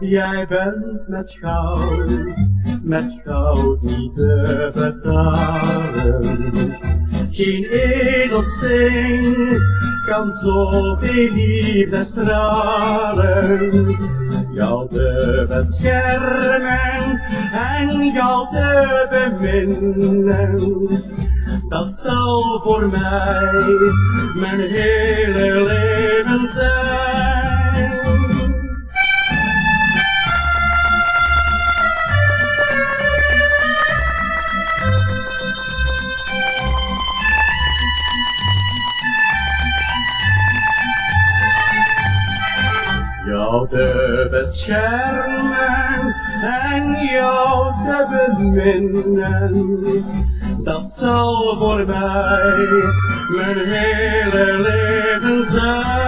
Jij bent met goud, met goud niet te betalen. Geen edelsteen kan zoveel liefde stralen. Jou te beschermen en jou te beminnen. Dat zal voor mij mijn hele leven te beschermen en jou te beminnen. Dat zal voor mij mijn hele leven zijn.